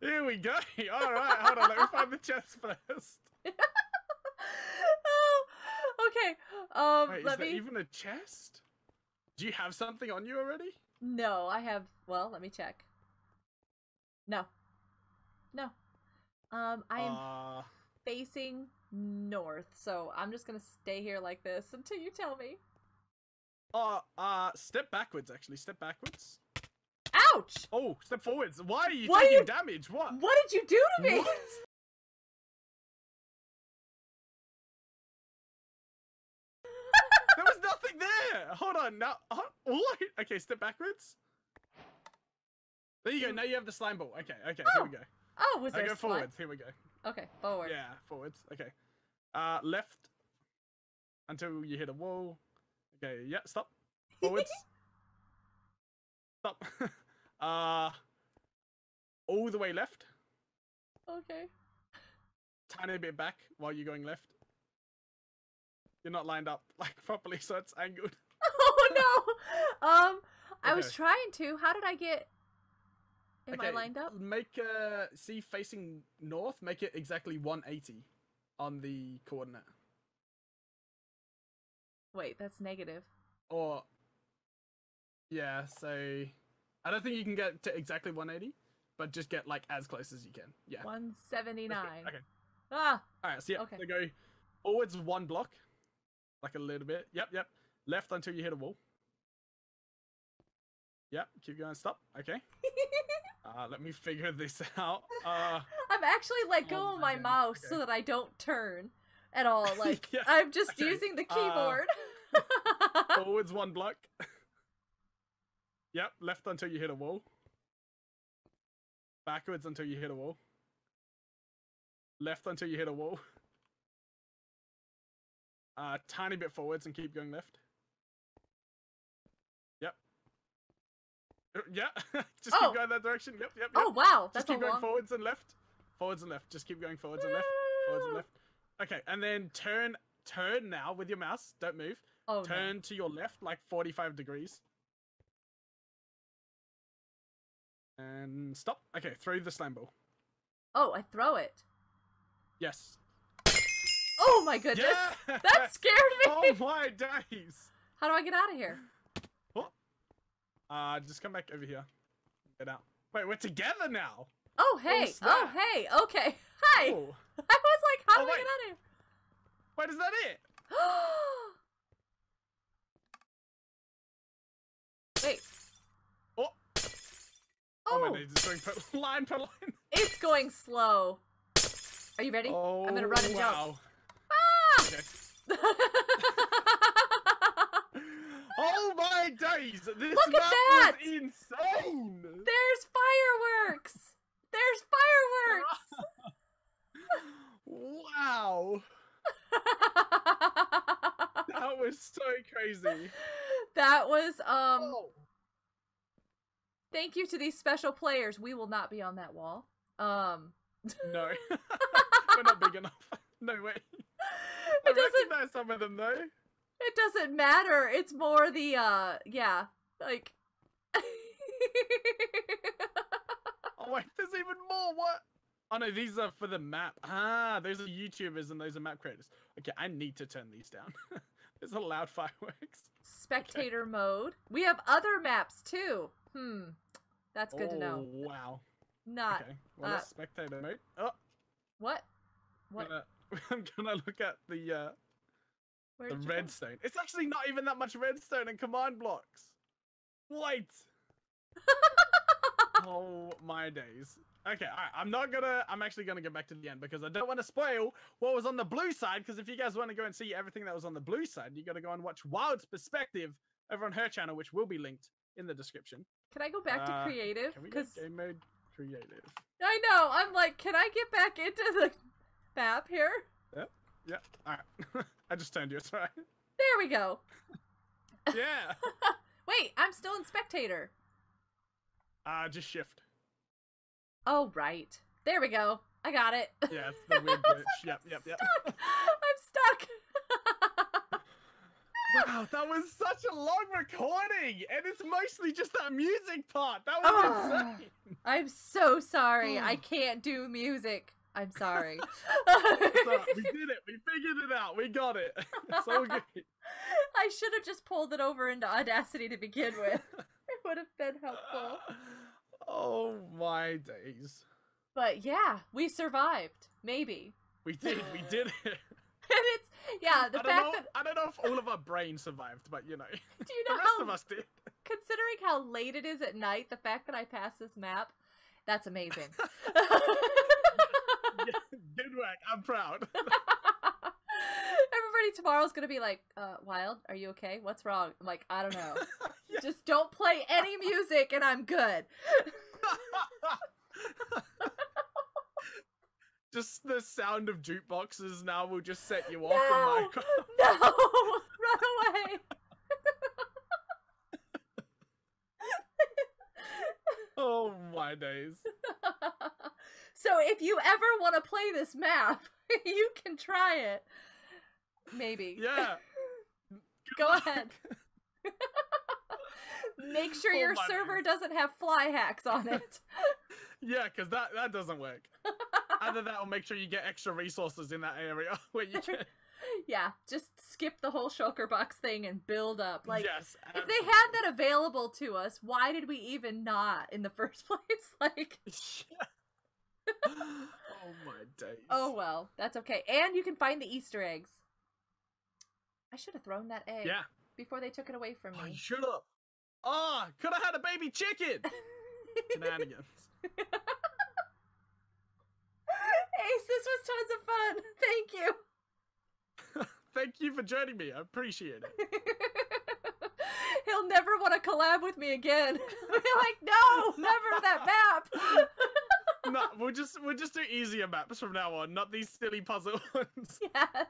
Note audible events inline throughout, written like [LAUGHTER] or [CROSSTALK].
Here we go. [LAUGHS] All right, hold on. Let me find the chest first. [LAUGHS] oh, okay. Um, Wait, is let there even a chest? Do you have something on you already? No, I have. Well, let me check. No. No. Um, I am Uh, facing north, so I'm just gonna stay here like this [LAUGHS] until you tell me. uh, uh, step backwards. Actually, step backwards. Ouch! Oh, step forwards. Why are you Why taking you- damage? What? What did you do to me? What? There was nothing there. Hold on. Now, uh, what? Okay, step backwards. There you go. Now you have the slime ball. Okay, okay. Here Oh, we go. Oh, was I there go slime? forwards. Here we go. Okay, forward. Yeah, forwards. Okay. Uh, left until you hit a wall. Okay. Yeah. Stop. Forwards. [LAUGHS] stop. [LAUGHS] uh, all the way left. Okay. Tiny bit back while you're going left. You're not lined up [LAUGHS] like properly, so it's angled. [LAUGHS] Oh no. Um, I was trying to. How did I get? Am I lined up? Make uh see facing north, make it exactly 180 on the coordinate. Wait, that's negative. Or yeah, so I don't think you can get to exactly 180, but just get like as close as you can. Yeah. One that's seventy good. nine. Okay. Ah. All right. So yeah, Okay. so go forwards one block, like a little bit. Yep, yep. Left until you hit a wall. Yep. Keep going. Stop. Okay. [LAUGHS] Uh, let me figure this out. Uh, I'm actually let go Oh of my goodness, mouse so that I don't turn at all. [LAUGHS] Like Yeah, I'm just okay, using the uh, keyboard. forwards one block. [LAUGHS] yep, left until you hit a wall. Backwards until you hit a wall. Left until you hit a wall. [LAUGHS] Uh, tiny bit forwards and keep going left. Yep. Uh, Yeah, [LAUGHS] just Oh. keep going that direction. Yep, yep, yep. oh wow, just that's a keep going long. forwards and left. Forwards and left. Just keep going forwards and left. Forwards and left. Okay, and then turn turn now with your mouse. Don't move. Oh no. Turn to your left like 45 degrees. And stop. Okay, throw the slime ball. Oh, I throw it. Yes. Oh my goodness. Yeah! That scared me. [LAUGHS] oh my days. How do I get out of here? What? Uh, just come back over here. Get out. Wait, we're together now. Oh hey. Oh hey. Okay. [LAUGHS] Hi. Oh. [LAUGHS] I was like, how Oh, do I get out of here? Wait, is that it? [GASPS] [GASPS] [GASPS] Wait. Oh. Oh, Oh, my days. It's going per- [LAUGHS] line per line. it's going slow. Are you ready? Oh, I'm gonna run and jump. Ah! Okay. [LAUGHS] Oh my days! This Look at that! was insane! There's fireworks. There's fireworks. wow! [LAUGHS] That was so crazy. that was um. Oh. Thank you to these special players. We will not be on that wall. Um. No. [LAUGHS] [LAUGHS] We're not big enough. [LAUGHS] No way. I It doesn't. recognize some of them though. It doesn't matter. It's more the uh. Yeah. Like. Oh wait, there's even more. What? Oh no, these are for the map. Ah, those are YouTubers and those are map creators. Okay, I need to turn these down. there's a loud fireworks. Spectator mode. We have other maps too. Hmm. That's good oh, to know. Wow. Not okay. Well, uh, spectator mode. Oh, what? What? Gonna, [LAUGHS] I'm gonna look at the uh, the go? redstone. It's actually not even that much redstone and command blocks. Wait. [LAUGHS] oh my days. Okay, alright, I'm not gonna. I'm actually gonna get back to the end because I don't want to spoil what was on the blue side. Because if you guys want to go and see everything that was on the blue side, you got to go and watch Wild's perspective over on her channel, which will be linked in the description. Can I go back Uh, to creative? Can we Because game mode creative? I know. I'm like, can I get back into the map here? Yeah. All right. [LAUGHS] I just turned you. [LAUGHS] It's alright. There we go. [LAUGHS] Yeah. Wait, I'm still in spectator. Uh, just shift. Oh right. There we go. I got it. Yeah, it's the weird glitch. Yep, yep, yep. I'm stuck. Wow, that was such a long recording, and it's mostly just that music part. That was Ah. insane. I'm so sorry. I can't do music. I'm sorry. So, we did it. We figured it out. We got it. [LAUGHS] It's all good. [LAUGHS] I should have just pulled it over into Audacity to begin with. [LAUGHS] It would have been helpful. Oh my days. But yeah, we survived. Maybe. We did. We did it. Yeah, the I don't fact know. that I don't know if all of our brains survived, but you know, [LAUGHS] do you know the rest how of us did. considering how late it is at night, the fact that I passed this map, that's amazing. [LAUGHS] Yeah, good work. I'm proud. [LAUGHS] Everybody tomorrow's gonna be like, uh, Wild, are you okay? What's wrong? I'm like, I don't know. Yeah. Just don't play any music and I'm good. Just the sound of jukeboxes now will just set you off No! [LAUGHS] No! Run away! Oh my days. so if you ever want to play this map, [LAUGHS] you can try it. Maybe. Yeah. [LAUGHS] Go ahead. Make sure Oh your server days. doesn't have fly hacks on it. Yeah, because that that doesn't work. Either that or make sure you get extra resources in that area [LAUGHS] where you can. [LAUGHS] yeah, just skip the whole shulker box thing and build up. Like yes. if they had that available to us, why did we even not in the [LAUGHS] first place? Like oh my days. oh well, that's okay. And you can find the Easter eggs. I should have thrown that egg Yeah. before they took it away from Oh, me. you should have. Ah, could have had a baby chicken. Shenanigans. Ace, this was tons of fun. [LAUGHS] Thank you. [LAUGHS] Thank you for joining me. I appreciate it. [LAUGHS] He'll never want to collab with me again. Be like, no, never that map. no, we'll just we'll just do easier maps from now on, not these silly puzzle ones. yes.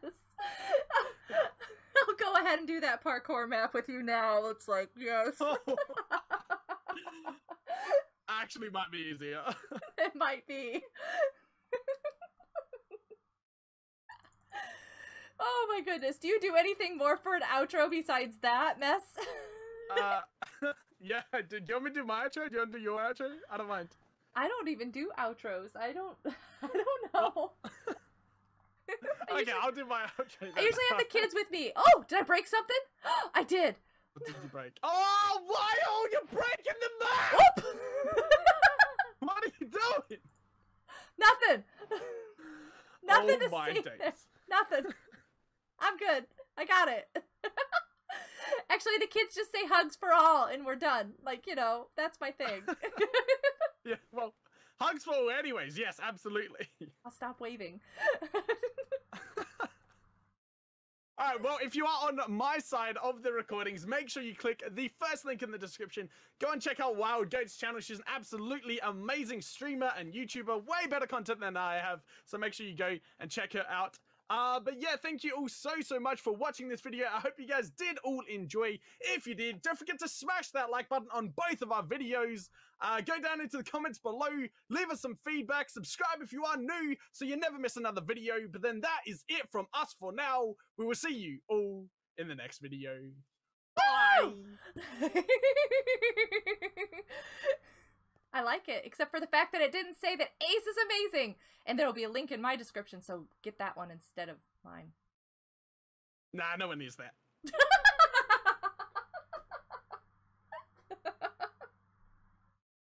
I'll go ahead and do that parkour map with you now. It's like, yes, Actually, might be easier. it might be. oh my goodness. Do you do anything more for an outro besides that mess? [LAUGHS] uh, [LAUGHS] yeah. Do, you want me to do my outro? Do you want to do your outro? I don't mind. I don't even do outros. I don't [LAUGHS] I don't know. I Okay, usually- I'll do my outro. I usually have the kids with me. Oh, did I break something? [GASPS] I did. What did you break? Oh, Lyle, you're breaking the map! What are you doing? Nothing. Nothing oh to my see. Nothing. I'm good. I got it. [LAUGHS] Actually, the kids just say hugs for all and we're done. Like, you know, that's my thing. [LAUGHS] [LAUGHS] Yeah, well, hugs for all anyways. Yes, absolutely. I'll stop waving. All right, well, if you are on my side of the recordings, make sure you click the first link in the description. Go and check out Wild Goat's channel. She's an absolutely amazing streamer and YouTuber, way better content than I have. So make sure you go and check her out. Uh, but yeah, thank you all so, so much for watching this video. I hope you guys did all enjoy. If you did, don't forget to smash that like button on both of our videos. Uh, go down into the comments below, leave us some feedback, subscribe if you are new so you never miss another video. But then that is it from us for now. We will see you all in the next video. Bye! [LAUGHS] I like it, except for the fact that it didn't say that Ace is amazing. And there will be a link in my description, so get that one instead of mine. Nah, no one needs that. [LAUGHS]